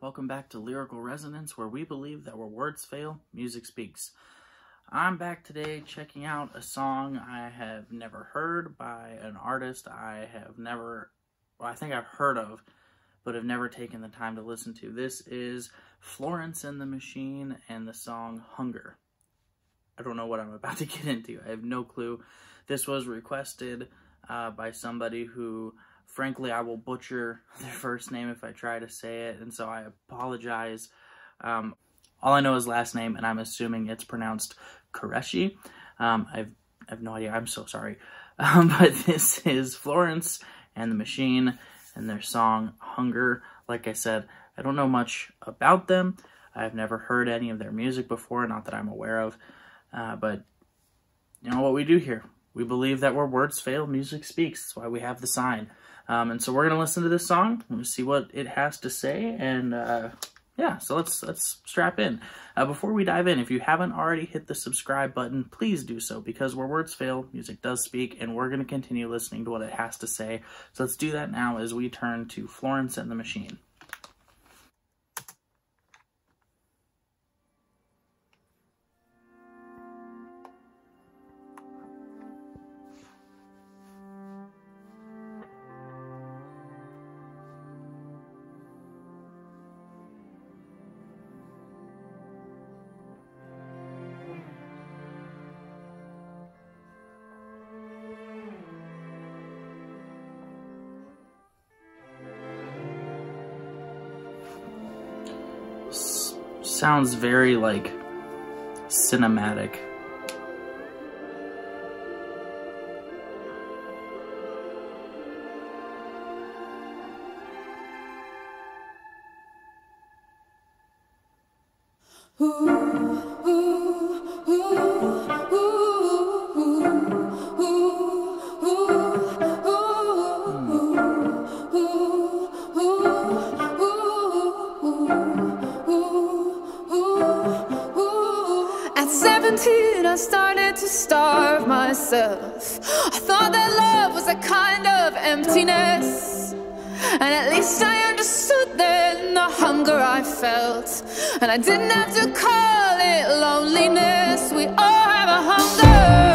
Welcome back to Lyrical Resonance, where we believe that where words fail, music speaks. I'm back today checking out a song I have never heard by an artist I have never, well, I think I've heard of, but have never taken the time to listen to. This is Florence and the Machine and the song Hunger. I don't know what I'm about to get into. I have no clue. This was requested uh, by somebody who frankly, I will butcher their first name if I try to say it, and so I apologize. Um, all I know is last name, and I'm assuming it's pronounced Qureshi. Um, I've, I have no idea. I'm so sorry. Um, but this is Florence and the Machine and their song Hunger. Like I said, I don't know much about them. I've never heard any of their music before, not that I'm aware of. Uh, but you know what we do here? We believe that where words fail, music speaks. That's why we have the sign. Um, and so we're gonna listen to this song and see what it has to say. And uh, yeah, so let's let's strap in. Uh, before we dive in, if you haven't already hit the subscribe button, please do so because where words fail, music does speak, and we're gonna continue listening to what it has to say. So let's do that now as we turn to Florence and the Machine. Sounds very like cinematic. Myself. I thought that love was a kind of emptiness. And at least I understood then the hunger I felt. And I didn't have to call it loneliness. We all have a hunger.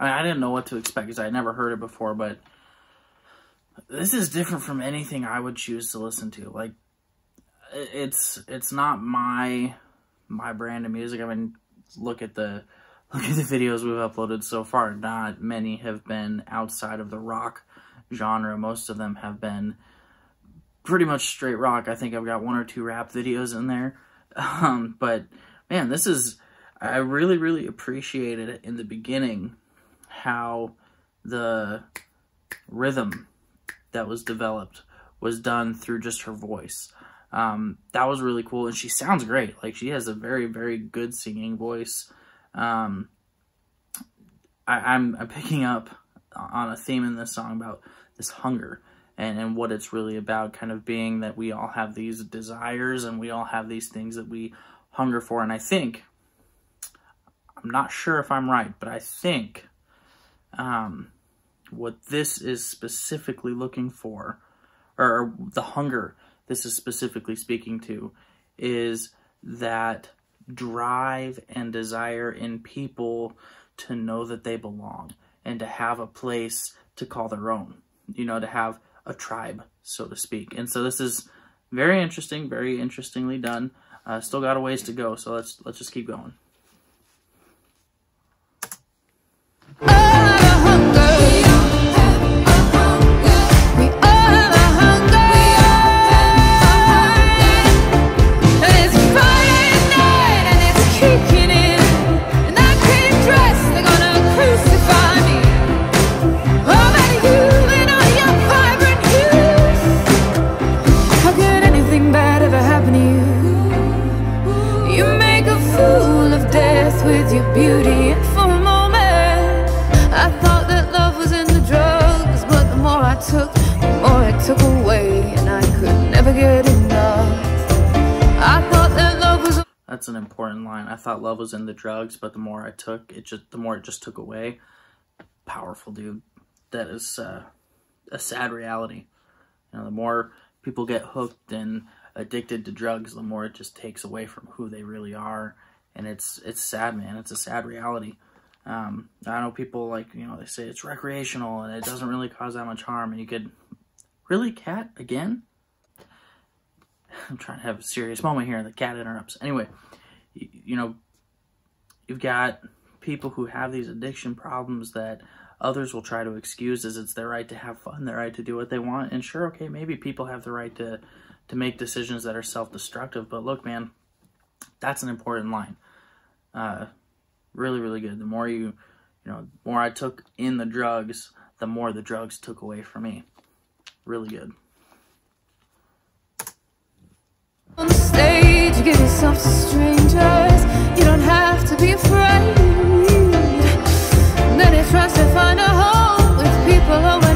I, mean, I didn't know what to expect because I never heard it before, but this is different from anything I would choose to listen to. Like, it's it's not my my brand of music. I mean, look at the look at the videos we've uploaded so far. Not many have been outside of the rock genre. Most of them have been pretty much straight rock. I think I've got one or two rap videos in there. Um, but man, this is I really, really appreciated it in the beginning how the rhythm that was developed was done through just her voice. Um, that was really cool, and she sounds great. Like she has a very, very good singing voice. Um, I, I'm, I'm picking up on a theme in this song about this hunger and, and what it's really about, kind of being that we all have these desires and we all have these things that we hunger for. And I think I'm not sure if I'm right, but I think um, what this is specifically looking for, or the hunger this is specifically speaking to, is that drive and desire in people to know that they belong and to have a place to call their own, you know, to have a tribe, so to speak. And so this is very interesting, very interestingly done. Uh, still got a ways to go, so let's let's just keep going. Drugs, but the more I took, it just the more it just took away. Powerful, dude. That is uh, a sad reality. You know, the more people get hooked and addicted to drugs, the more it just takes away from who they really are, and it's it's sad, man. It's a sad reality. Um, I know people like you know they say it's recreational and it doesn't really cause that much harm, and you could really cat again. I'm trying to have a serious moment here, and the cat interrupts. Anyway, you, you know, you've got people who have these addiction problems that others will try to excuse as it's their right to have fun, their right to do what they want. And sure, okay, maybe people have the right to to make decisions that are self-destructive, but look, man, that's an important line. Uh, really, really good. The more you, you know, the more I took in the drugs, the more the drugs took away from me. Really good. On the stage, you give yourself to strangers. Have to be afraid. Tries to find a home with people oh,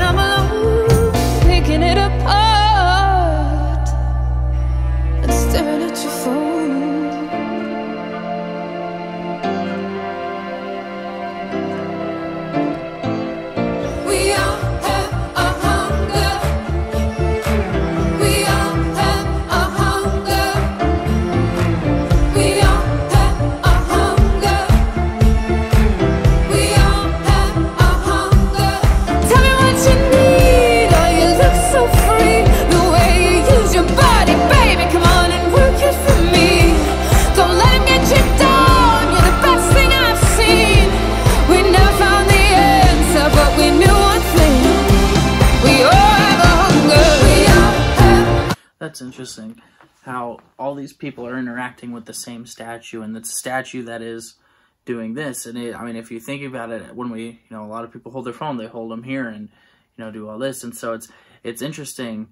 That's interesting. How all these people are interacting with the same statue, and the statue that is doing this. And it, I mean, if you think about it, when we, you know, a lot of people hold their phone, they hold them here and, you know, do all this. And so it's it's interesting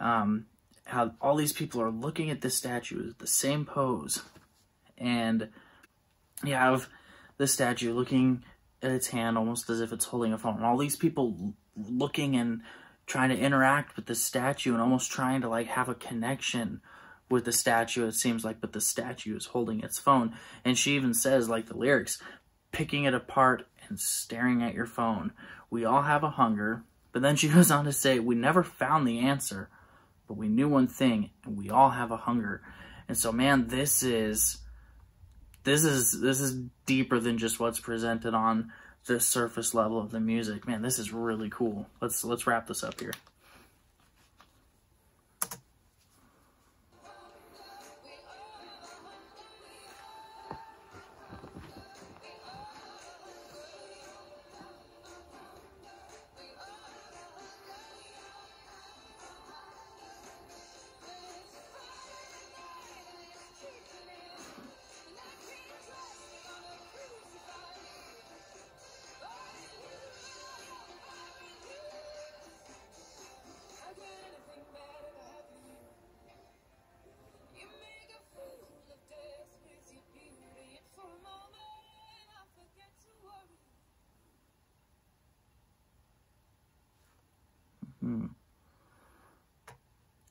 um, how all these people are looking at this statue, the same pose, and you have the statue looking at its hand almost as if it's holding a phone. And all these people looking and trying to interact with the statue and almost trying to like have a connection with the statue it seems like but the statue is holding its phone. And she even says like the lyrics picking it apart and staring at your phone. We all have a hunger. But then she goes on to say we never found the answer but we knew one thing and we all have a hunger. And so man this is this is this is deeper than just what's presented on the surface level of the music. Man, this is really cool. Let's let's wrap this up here.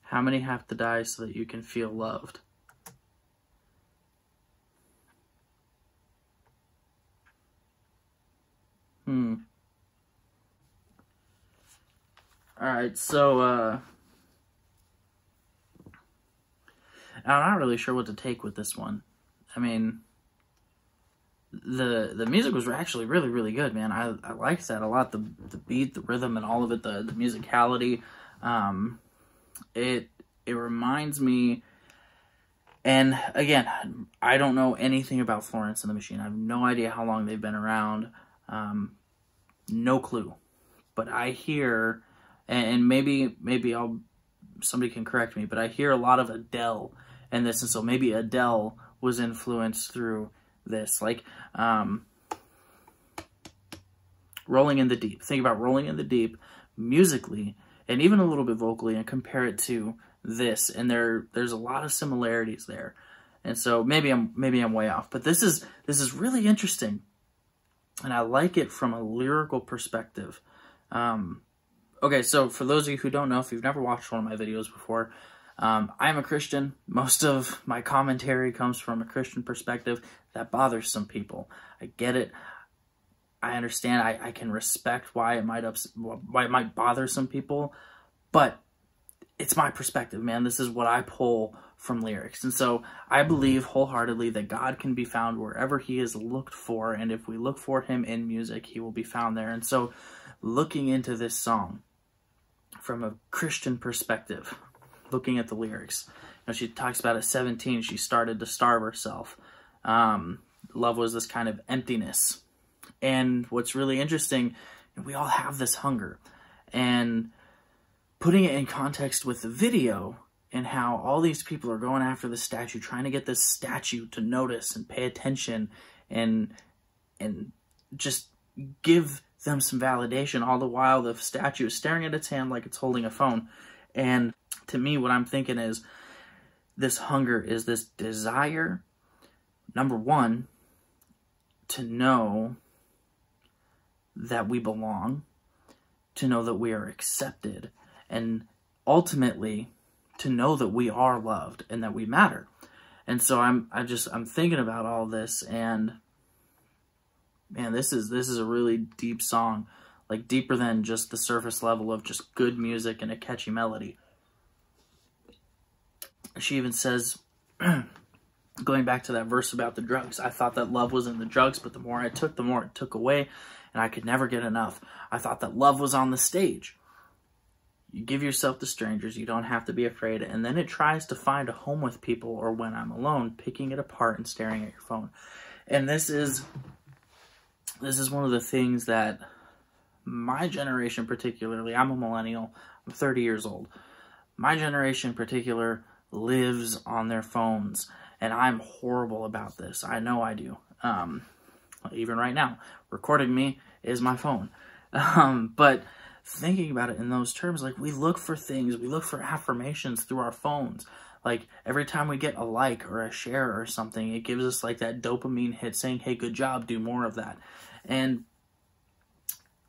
How many have to die so that you can feel loved? Hmm. Alright, so, uh... I'm not really sure what to take with this one. I mean, the the music was actually really really good, man. I I liked that a lot. The the beat, the rhythm, and all of it. The the musicality. Um, it it reminds me. And again, I don't know anything about Florence and the Machine. I have no idea how long they've been around. Um, no clue. But I hear, and maybe maybe I'll somebody can correct me, but I hear a lot of Adele in this, and so maybe Adele was influenced through this. Like, um, Rolling in the Deep. Think about Rolling in the Deep musically and even a little bit vocally and compare it to this and there there's a lot of similarities there. And so maybe I'm maybe I'm way off, but this is this is really interesting. And I like it from a lyrical perspective. Um, okay, so for those of you who don't know, if you've never watched one of my videos before, Um, I'm a Christian. Most of my commentary comes from a Christian perspective. That bothers some people. I get it. I understand. I, I can respect why it might ups- why it might bother some people, but it's my perspective, man. This is what I pull from lyrics. And so I believe wholeheartedly that God can be found wherever he is looked for. And if we look for him in music, he will be found there. And so looking into this song from a Christian perspective, looking at the lyrics, you know, she talks about at 17, she started to starve herself. Um, love was this kind of emptiness. And what's really interesting, we all have this hunger. And putting it in context with the video, and how all these people are going after the statue, trying to get this statue to notice and pay attention and and just give them some validation all the while the statue is staring at its hand like it's holding a phone. And to me, what I'm thinking is this hunger is this desire, number one, to know that we belong, to know that we are accepted, and ultimately to know that we are loved and that we matter. And so I'm I just I'm thinking about all this and man, this is this is a really deep song, like deeper than just the surface level of just good music and a catchy melody. She even says going back to that verse about the drugs, I thought that love was in the drugs, but the more I took, the more it took away, and I could never get enough. I thought that love was on the stage. You give yourself to strangers, you don't have to be afraid, and then it tries to find a home with people or when I'm alone, picking it apart and staring at your phone. And this is this is one of the things that my generation particularly, I'm a millennial, I'm 30 years old. My generation in particular lives on their phones, and I'm horrible about this. I know I do. Um, even right now, recording me is my phone. Um, but thinking about it in those terms, like we look for things, we look for affirmations through our phones. Like every time we get a like or a share or something, it gives us like that dopamine hit saying, hey, good job, do more of that. And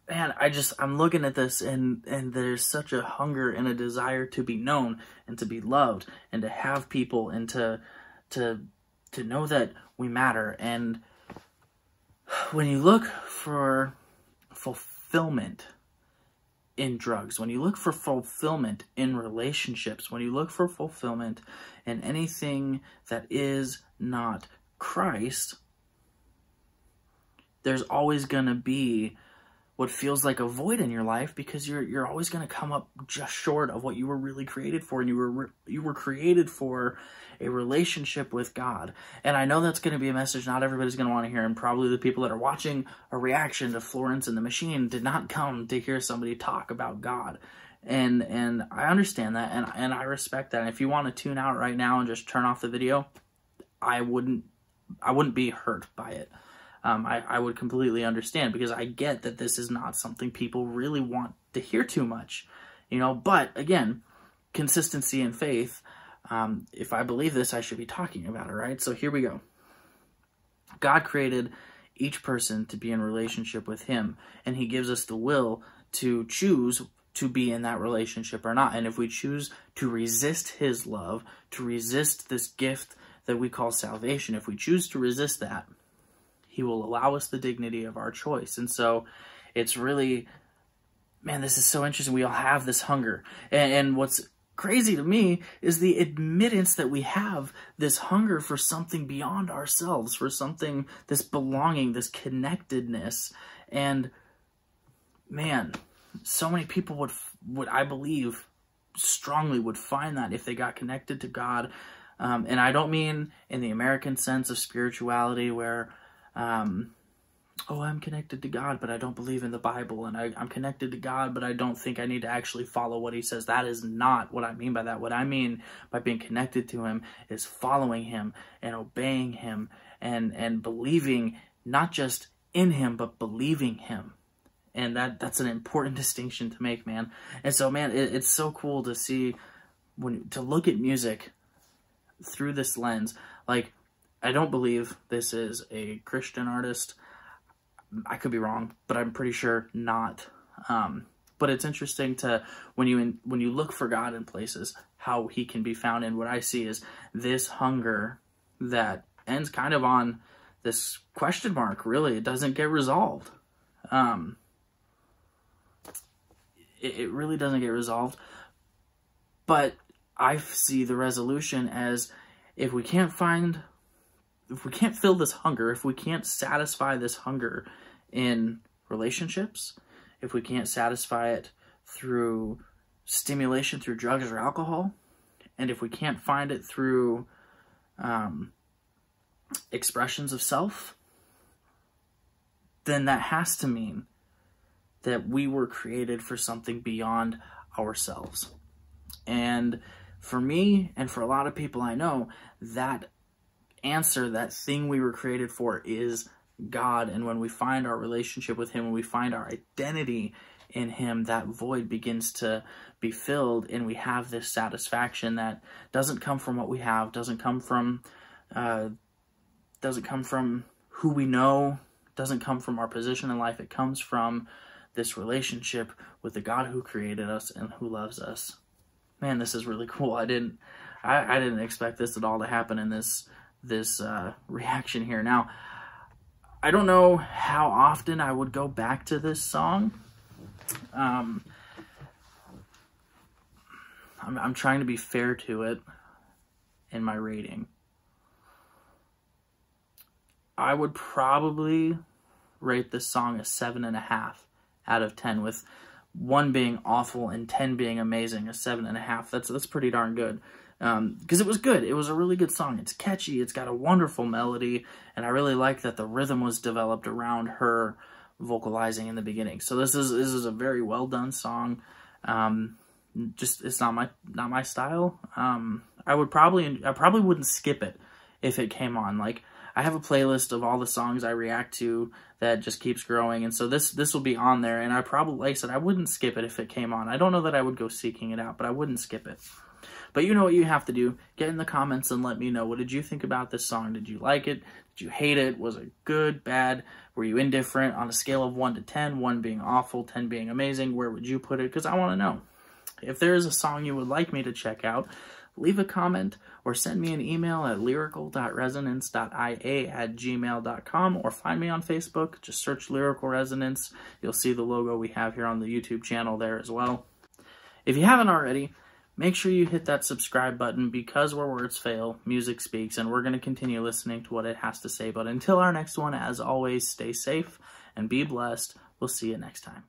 man, I just I'm looking at this and and there's such a hunger and a desire to be known and to be loved and to have people and to to to know that we matter. And when you look for fulfillment in drugs, when you look for fulfillment in relationships, when you look for fulfillment in anything that is not Christ, there's always going to be what feels like a void in your life because you're you're always going to come up just short of what you were really created for and you were you were created for a relationship with God. And I know that's going to be a message not everybody's going to want to hear and probably the people that are watching a reaction to Florence and the Machine did not come to hear somebody talk about God. And and I understand that and and I respect that. And if you want to tune out right now and just turn off the video, I wouldn't I wouldn't be hurt by it um, I, I would completely understand because I get that this is not something people really want to hear too much, you know. But again, consistency and faith. Um, if I believe this, I should be talking about it, right? So here we go. God created each person to be in relationship with Him, and He gives us the will to choose to be in that relationship or not. And if we choose to resist His love, to resist this gift that we call salvation, if we choose to resist that, he will allow us the dignity of our choice. And so it's really, man, this is so interesting. We all have this hunger. And, and what's crazy to me is the admittance that we have this hunger for something beyond ourselves, for something, this belonging, this connectedness. And man, so many people would, would I believe, strongly would find that if they got connected to God. Um, and I don't mean in the American sense of spirituality where um, oh, I'm connected to God, but I don't believe in the Bible, and I, am connected to God, but I don't think I need to actually follow what He says. That is not what I mean by that. What I mean by being connected to Him is following Him and obeying Him and and believing not just in Him, but believing Him. And that that's an important distinction to make, man. And so, man, it, it's so cool to see when to look at music through this lens, like I don't believe this is a Christian artist. I could be wrong, but I'm pretty sure not. Um, but it's interesting to when you in, when you look for God in places, how he can be found. And what I see is this hunger that ends kind of on this question mark, really. It doesn't get resolved. Um, it, it really doesn't get resolved. But I see the resolution as if we can't find, if we can't fill this hunger, if we can't satisfy this hunger in relationships, if we can't satisfy it through stimulation through drugs or alcohol, and if we can't find it through um, expressions of self, then that has to mean that we were created for something beyond ourselves. And for me, and for a lot of people I know, that answer, that thing we were created for, is God. And when we find our relationship with Him, when we find our identity in Him, that void begins to be filled, and we have this satisfaction that doesn't come from what we have, doesn't come from, uh, doesn't come from who we know, doesn't come from our position in life. It comes from this relationship with the God who created us and who loves us. Man, this is really cool. I didn't, I, I didn't expect this at all to happen in this this uh, reaction here. Now, I don't know how often I would go back to this song. Um, I'm, I'm trying to be fair to it in my rating. I would probably rate this song a seven and a half out of ten, with one being awful and ten being amazing. A seven and a half. That's that's pretty darn good. Because um, it was good. It was a really good song. It's catchy. It's got a wonderful melody, and I really like that the rhythm was developed around her vocalizing in the beginning. So this is this is a very well done song. Um, just it's not my not my style. Um, I would probably I probably wouldn't skip it if it came on. Like I have a playlist of all the songs I react to that just keeps growing, and so this this will be on there. And I probably like I said I wouldn't skip it if it came on. I don't know that I would go seeking it out, but I wouldn't skip it. But you know what you have to do. Get in the comments and let me know. What did you think about this song? Did you like it? Did you hate it? Was it good, bad? Were you indifferent? On a scale of 1 to 10, 1 being awful, 10 being amazing, where would you put it? Because I want to know. If there is a song you would like me to check out, leave a comment or send me an email at lyrical.resonance.ia at gmail.com or find me on Facebook. Just search Lyrical Resonance. You'll see the logo we have here on the YouTube channel there as well. If you haven't already, Make sure you hit that subscribe button because where words fail, music speaks, and we're going to continue listening to what it has to say. But until our next one, as always, stay safe and be blessed. We'll see you next time.